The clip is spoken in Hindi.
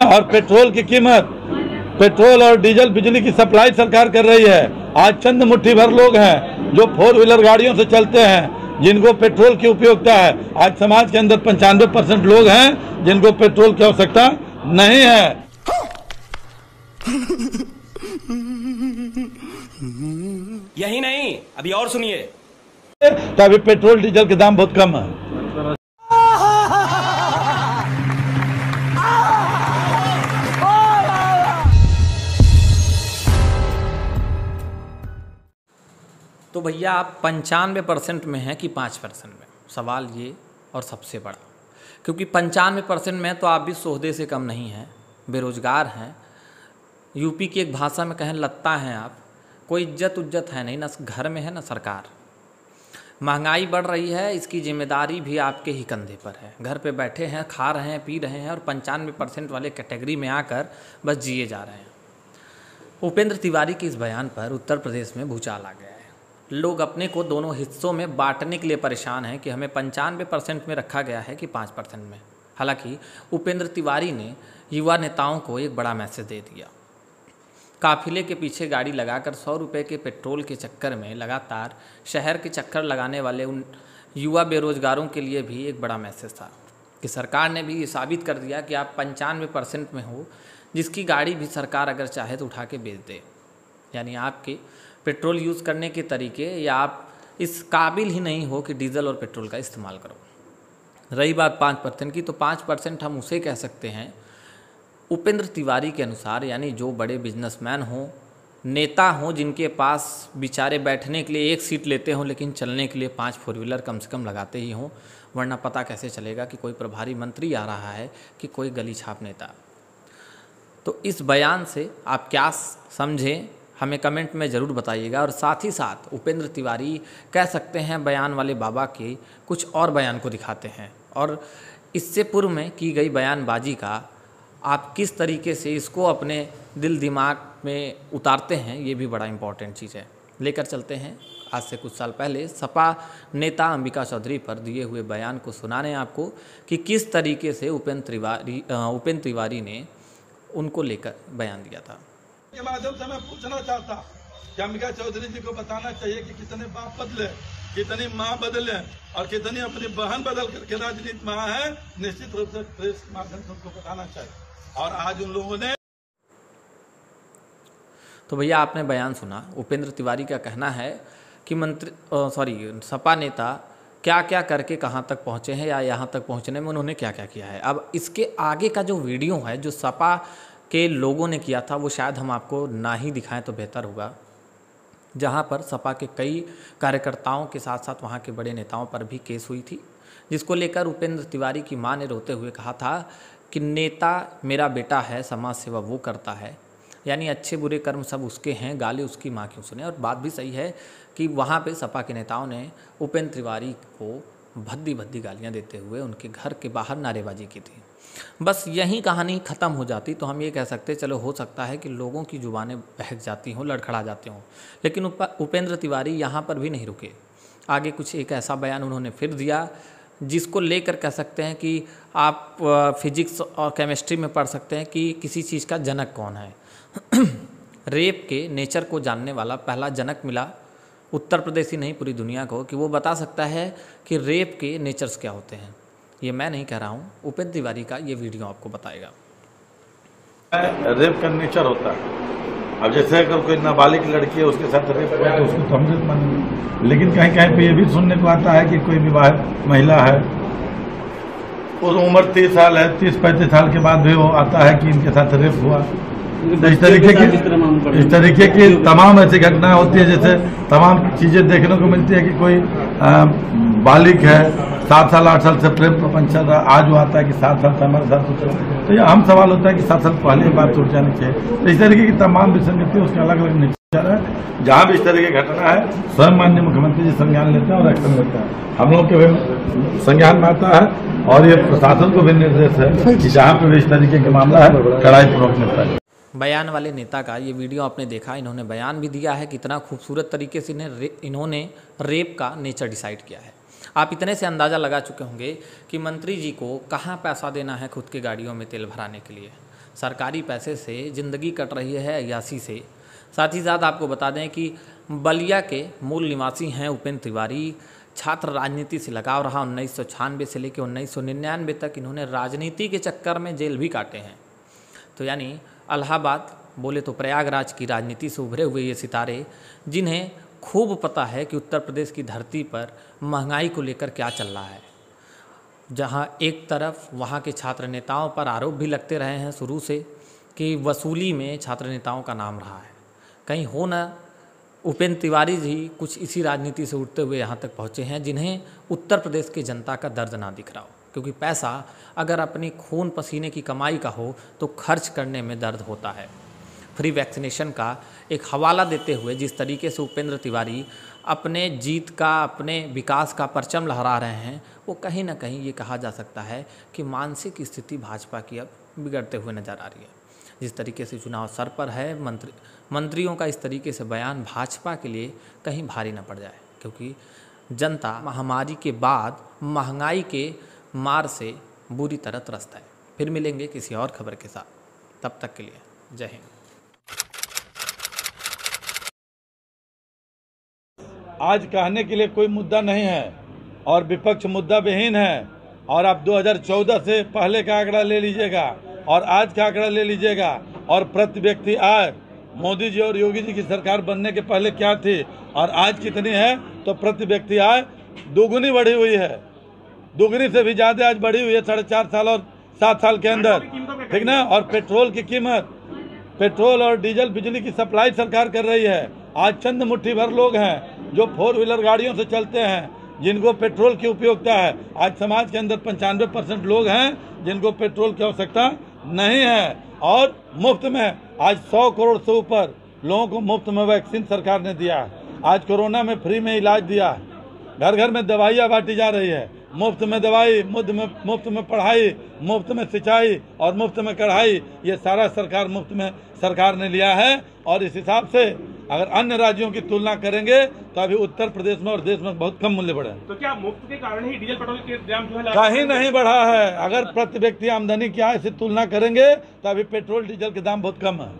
और पेट्रोल की कीमत पेट्रोल और डीजल बिजली की सप्लाई सरकार कर रही है। आज चंद मुट्ठी भर लोग हैं जो फोर व्हीलर गाड़ियों से चलते हैं जिनको पेट्रोल की उपयोगिता है। आज समाज के अंदर पंचानवे परसेंट लोग हैं जिनको पेट्रोल की आवश्यकता नहीं है। यही नहीं अभी और सुनिए। तो अभी पेट्रोल डीजल के दाम बहुत कम है। भैया, आप पंचानवे परसेंट में हैं कि पाँच परसेंट में? सवाल ये और सबसे बड़ा। क्योंकि पंचानवे परसेंट में तो आप भी सोहदे से कम नहीं हैं, बेरोजगार हैं। यूपी की एक भाषा में कहें, लत्ता हैं आप। कोई इज़्ज़त उज्जत है नहीं, ना घर में है, ना सरकार। महँगाई बढ़ रही है, इसकी ज़िम्मेदारी भी आपके ही कंधे पर है। घर पे बैठे हैं, खा रहे हैं, पी रहे हैं और पंचानवे परसेंट वाले कैटेगरी में आकर बस जिए जा रहे हैं। उपेंद्र तिवारी के इस बयान पर उत्तर प्रदेश में भूचाल आ गया लोग अपने को दोनों हिस्सों में बांटने के लिए परेशान हैं कि हमें पंचानवे परसेंट में रखा गया है कि पाँच परसेंट में। हालाँकि, उपेंद्र तिवारी ने युवा नेताओं को एक बड़ा मैसेज दे दिया। काफिले के पीछे गाड़ी लगाकर सौ रुपये के पेट्रोल के चक्कर में लगातार शहर के चक्कर लगाने वाले उन युवा बेरोजगारों के लिए भी एक बड़ा मैसेज था कि सरकार ने भी ये साबित कर दिया कि आप पंचानवे परसेंट में हो, जिसकी गाड़ी भी सरकार अगर चाहे तो उठा के बेच दे। यानी आपके पेट्रोल यूज़ करने के तरीके या आप इस काबिल ही नहीं हो कि डीजल और पेट्रोल का इस्तेमाल करो। रही बात पाँच परसेंट की तो पाँच परसेंट हम उसे कह सकते हैं, उपेंद्र तिवारी के अनुसार, यानी जो बड़े बिजनेसमैन हों, नेता हों, जिनके पास बेचारे बैठने के लिए एक सीट लेते हों, लेकिन चलने के लिए पाँच फोर व्हीलर कम से कम लगाते ही हों, वरना पता कैसे चलेगा कि कोई प्रभारी मंत्री आ रहा है कि कोई गली छाप नेता। तो इस बयान से आप क्या समझें? हमें कमेंट में ज़रूर बताइएगा। और साथ ही साथ उपेंद्र तिवारी कह सकते हैं बयान वाले बाबा के कुछ और बयान को दिखाते हैं। और इससे पूर्व में की गई बयानबाजी का आप किस तरीके से इसको अपने दिल दिमाग में उतारते हैं, ये भी बड़ा इंपॉर्टेंट चीज़ है। लेकर चलते हैं। आज से कुछ साल पहले सपा नेता अंबिका चौधरी पर दिए हुए बयान को सुनाने आपको कि किस तरीके से उपेंद्र तिवारी उपेंद्र तिवारी ने उनको लेकर बयान दिया था। के माध्यम से मैं पूछना चाहता कि अंबिका चौधरी जी को बताना चाहिए कि कितने बाप बदले, कितनी माँ बदले और कितनी अपनी बहन बदल करके राजनीति में है, निश्चित रूप से प्रेस के माध्यम से उनको बताना चाहिए। और आज उन लोगों ने तो भैया आपने बयान सुना, उपेंद्र तिवारी का कहना है कि मंत्री सॉरी सपा नेता क्या क्या करके कहाँ तक पहुँचे हैं या यहाँ तक पहुँचने में उन्होंने क्या क्या किया है। अब इसके आगे का जो वीडियो है, जो सपा के लोगों ने किया था, वो शायद हम आपको ना ही दिखाएँ तो बेहतर होगा। जहाँ पर सपा के कई कार्यकर्ताओं के साथ साथ वहाँ के बड़े नेताओं पर भी केस हुई थी, जिसको लेकर उपेंद्र तिवारी की माँ ने रोते हुए कहा था कि नेता मेरा बेटा है, समाज सेवा वो करता है। यानी अच्छे बुरे कर्म सब उसके हैं, गाली उसकी माँ क्यों सुने? और बात भी सही है कि वहाँ पे सपा के नेताओं ने उपेंद्र तिवारी को भद्दी भद्दी गालियाँ देते हुए उनके घर के बाहर नारेबाजी की थी। बस यही कहानी ख़त्म हो जाती। तो हम ये कह सकते चलो हो सकता है कि लोगों की जुबानें बहक जाती हों, लड़खड़ा जाते हों। लेकिन उपेंद्र तिवारी यहाँ पर भी नहीं रुके। आगे कुछ एक ऐसा बयान उन्होंने फिर दिया, जिसको लेकर कह सकते हैं कि आप फिजिक्स और केमिस्ट्री में पढ़ सकते हैं कि किसी चीज़ का जनक कौन है। रेप के नेचर को जानने वाला पहला जनक मिला उत्तर प्रदेश ही नहीं, पूरी दुनिया को, कि वो बता सकता है कि रेप के नेचर्स क्या होते हैं। ये मैं नहीं कह रहा हूँ उपेंद्र तिवारी का ये वीडियो आपको बताएगा। रेप का नेचर होता है। अब जैसे अगर कोई नाबालिग लड़की है उसके साथ रेप हुआ तो उसको तो मानेंगे लेकिन कहीं कहीं पे ये भी सुनने को आता है कि कोई विवाहित महिला है उस उम्र तीस साल है तीस पैंतीस साल के बाद भी वो आता है कि इनके साथ रेप हुआ। तो इस तरीके की इस तरीके की तमाम ऐसी घटनाएँ होती है जैसे तमाम चीज़ें देखने को मिलती है कि कोई बालिक है सात साल, आठ साल से प्रेम प्रपंच चल रहा आज वो आता है कि सात साल से हमारे साथ है। तो ये हम सवाल होता है कि सात साल पहले बात टूट जानी चाहिए। तो इस तरीके की तमाम विसंगति उसके अलग अलग नेचर है। जहाँ भी इस तरह की घटना है स्वयं माननीय मुख्यमंत्री जी संज्ञान लेते हैं और एक्शन लेते हैं। हम लोग के भी संज्ञान में आता है और ये प्रशासन को भी निर्देश है कि जहाँ पे भी इस तरीके का मामला है, कड़ाई पूर्वक निपटाए बयान वाले नेता का ये वीडियो आपने देखा, इन्होंने बयान भी दिया है कितना खूबसूरत तरीके से इन्हें इन्होंने रेप का नेचर डिसाइड किया है। आप इतने से अंदाज़ा लगा चुके होंगे कि मंत्री जी को कहाँ पैसा देना है खुद की गाड़ियों में तेल भराने के लिए। सरकारी पैसे से ज़िंदगी कट रही है अयासी से। साथ ही साथ आपको बता दें कि बलिया के मूल निवासी हैं उपेंद्र तिवारी। छात्र राजनीति से लगाव रहा उन्नीस सौ छियानवे से लेकर उन्नीस सौ निन्यानवे तक इन्होंने राजनीति के चक्कर में जेल भी काटे हैं। तो यानी अलाहाबाद बोले तो प्रयागराज की राजनीति से उभरे हुए ये सितारे, जिन्हें खूब पता है कि उत्तर प्रदेश की धरती पर महँगाई को लेकर क्या चल रहा है। जहाँ एक तरफ़ वहाँ के छात्र नेताओं पर आरोप भी लगते रहे हैं शुरू से कि वसूली में छात्र नेताओं का नाम रहा है। कहीं हो न, उपेंद्र तिवारी जी कुछ इसी राजनीति से उठते हुए यहाँ तक पहुँचे हैं, जिन्हें उत्तर प्रदेश की जनता का दर्द ना दिख रहा हो, क्योंकि पैसा अगर अपनी खून पसीने की कमाई का हो तो खर्च करने में दर्द होता है। फ्री वैक्सीनेशन का एक हवाला देते हुए जिस तरीके से उपेंद्र तिवारी अपने जीत का, अपने विकास का परचम लहरा रहे हैं, वो कहीं ना कहीं ये कहा जा सकता है कि मानसिक स्थिति भाजपा की अब बिगड़ते हुए नज़र आ रही है। जिस तरीके से चुनाव सर पर है, मंत्री, मंत्रियों का इस तरीके से बयान भाजपा के लिए कहीं भारी न पड़ जाए, क्योंकि जनता महामारी के बाद महँगाई के मार से बुरी तरह त्रस्त है। फिर मिलेंगे किसी और खबर के साथ। तब तक के लिए जय हिंद। आज कहने के लिए कोई मुद्दा नहीं है और विपक्ष मुद्दा विहीन है। और आप 2014 से पहले का आंकड़ा ले लीजिएगा और आज का आंकड़ा ले लीजिएगा। और प्रति व्यक्ति आय मोदी जी और योगी जी की सरकार बनने के पहले क्या थी? और आज कितनी है? तो प्रति व्यक्ति आय दोगुनी बढ़ी हुई है। दोगुनी से भी ज़्यादा आज बढ़ी हुई है साढ़े चार साल और सात साल के अंदर। ठीक ना? और पेट्रोल की कीमत पेट्रोल और डीजल बिजली की सप्लाई सरकार कर रही है। आज चंद मुट्ठी भर लोग हैं। जो फोर व्हीलर गाड़ियों से चलते हैं, जिनको पेट्रोल की उपयोगिता है। आज समाज के अंदर पंचानवे परसेंट लोग हैं, जिनको पेट्रोल की आवश्यकता नहीं है और मुफ़्त में, आज सौ करोड़ से ऊपर लोगों को मुफ़्त में वैक्सीन सरकार ने दिया है। आज कोरोना में फ्री में इलाज दिया है। घर घर में दवाइयाँ बांटी जा रही है। मुफ़्त में दवाई मुफ़्त में मुफ़्त में पढ़ाई, मुफ़्त में सिंचाई और मुफ़्त में कढ़ाई, ये सारा सरकार मुफ़्त में सरकार ने लिया है और इस हिसाब से अगर अन्य राज्यों की तुलना करेंगे तो अभी उत्तर प्रदेश में और देश में बहुत कम मूल्य बढ़े तो क्या मुफ़्त के कारण ही डीजल पेट्रोल के दाम जो है कहीं नहीं बढ़ा है। अगर प्रति व्यक्ति आमदनी क्या है इसे तुलना करेंगे तो अभी पेट्रोल डीजल के दाम बहुत कम है।